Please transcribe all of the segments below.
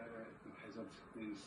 better because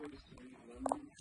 43, London.